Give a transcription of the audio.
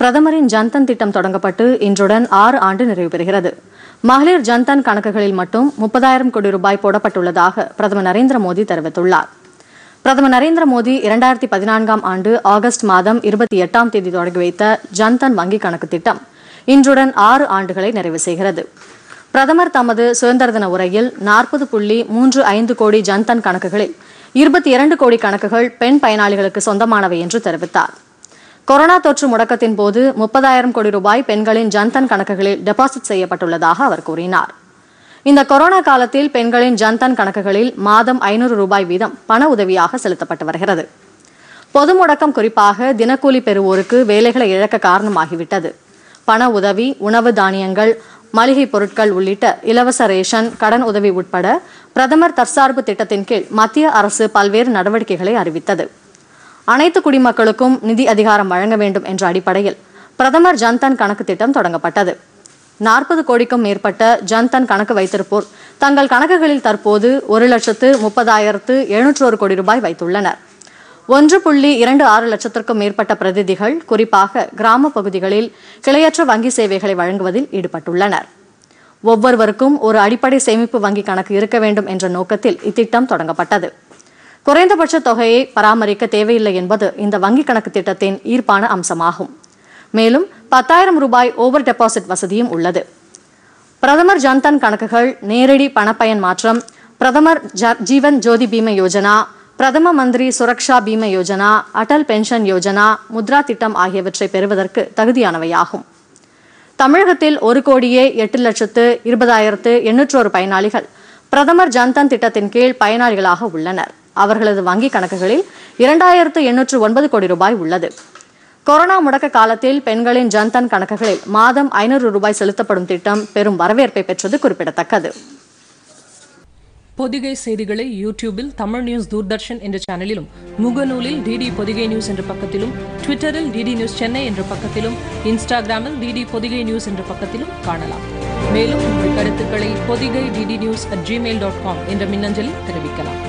பிரதமரின் ஜன்தன் திட்டம் தொடங்கப்பட்டு இன்றுடன் ஆறு ஆண்டு நிறைவு பெறுகிறது. மகளிர் ஜன்தன் கணக்குகளில் மட்டும் முப்பதாயிரம் கோடி ரூபாய் போடப்பட்டுள்ளதாக பிரதமர் நரேந்திர மோடி தெரிவித்துள்ளார். பிரதமர் நரேந்திர மோடி இரண்டாயிரத்தி பதினான்காம் ஆண்டு ஆகஸ்ட் மாதம் இருபத்தி எட்டாம் தேதி தொடங்கி வைத்த ஜன்தன் வங்கிக் கணக்கு திட்டம் இன்றுடன் ஆறு ஆண்டுகளை நிறைவு செய்கிறது. பிரதமர் தமது சுதந்திர தின உரையில் நாற்பது புள்ளி மூன்று ஐந்து கோடி ஜன்தன் கணக்குகளில் இருபத்தி இரண்டு கோடி கணக்குகள் பெண் பயனாளிகளுக்கு சொந்தமானவை என்று தெரிவித்தார். கொரோனா தொற்று முடக்கத்தின் போது முப்பதாயிரம் கோடி ரூபாய் பெண்களின் ஜன்தன் கணக்குகளில் டெபாசிட் செய்யப்பட்டுள்ளதாக அவர் கூறினார். இந்த கொரோனா காலத்தில் பெண்களின் ஜன்தன் கணக்குகளில் மாதம் ஐநூறு ரூபாய் வீதம் பண உதவியாக செலுத்தப்பட்டு வருகிறது. பொது முடக்கம் குறிப்பாக தினக்கூலி பெறுவோருக்கு வேலைகளை இழக்க காரணமாகிவிட்டது. பண உதவி உணவு தானியங்கள் மளிகை பொருட்கள் உள்ளிட்ட இலவச ரேஷன் கடன் உதவி உட்பட பிரதமர் தற்சார்பு திட்டத்தின் கீழ் மத்திய அரசு பல்வேறு நடவடிக்கைகளை அறிவித்தது. அனைத்து குடிமக்களுக்கும் நிதி அதிகாரம் வழங்க வேண்டும் என்ற அடிப்படையில் பிரதமர் ஜன்தன் கணக்கு திட்டம் தொடங்கப்பட்டது. நாற்பது கோடிக்கும் மேற்பட்ட ஜன்தன் கணக்கு வைத்திருப்போர் தங்கள் கணக்குகளில் தற்போது ஒரு லட்சத்து முப்பதாயிரத்து எழுநூற்று ஒரு கோடி ரூபாய் வைத்துள்ளனர். ஒன்று புள்ளி இரண்டு ஆறு லட்சத்திற்கும் மேற்பட்ட பிரதிநிதிகள் குறிப்பாக கிராம பகுதிகளில் கிளையற்ற வங்கி சேவைகளை வழங்குவதில் ஈடுபட்டுள்ளனர். ஒவ்வொருவருக்கும் ஒரு அடிப்படை சேமிப்பு வங்கி கணக்கு இருக்க வேண்டும் என்ற நோக்கத்தில் இத்திட்டம் தொடங்கப்பட்டது. குறைந்தபட்ச தொகையை பராமரிக்க தேவையில்லை என்பது இந்த வங்கி கணக்கு திட்டத்தின் ஈர்ப்பான அம்சமாகும். மேலும் பத்தாயிரம் ரூபாய் ஓவர் டெபாசிட் வசதியும் உள்ளது. பிரதமர் ஜன்தன் கணக்குகள் நேரடி பணப்பயன் மாற்றம் பிரதமர் ஜ- ஜீவன் ஜோதி பீம யோஜனா பிரதம மந்திரி சுரக்ஷா பீம யோஜனா அடல் பென்ஷன் யோஜனா முத்ரா திட்டம் ஆகியவற்றை பெறுவதற்கு தகுதியானவையாகும். தமிழகத்தில் ஒரு கோடியே எட்டு லட்சத்து இருபதாயிரத்து எண்ணூற்றோரு பயனாளிகள் பிரதமர் ஜன்தன் திட்டத்தின் கீழ் பயனாளிகளாக உள்ளனர். அவர்களது வங்கி கணக்குகளில் இரண்டாயிரத்து எண்ணூற்று ஒன்பது கோடி ரூபாய் உள்ளது. கொரோனா முடக்க காலத்தில் பெண்களின் ஜன்தன் கணக்குகளில் மாதம் ஐநூறு ரூபாய் செலுத்தப்படும் திட்டம் பெரும் வரவேற்பை பெற்றது குறிப்பிடத்தக்கது. பொதிகை செய்திகளை யூடியூபில் தமிழ் நியூஸ் தூர்தர்ஷன் என்ற சேனலிலும் முகநூலில் டிடி பொதிகை நியூஸ் என்ற பக்கத்திலும் ட்விட்டரில் டிடி நியூஸ் சென்னை என்ற பக்கத்திலும் இன்ஸ்டாகிராமில் டிடி பொதிகை நியூஸ் என்ற பக்கத்திலும் காணலாம். மேலும் உங்கள் கருத்துக்களை Podhigai DD news at Gmail dot com என்ற மின்னஞ்சலில் தெரிவிக்கலாம்.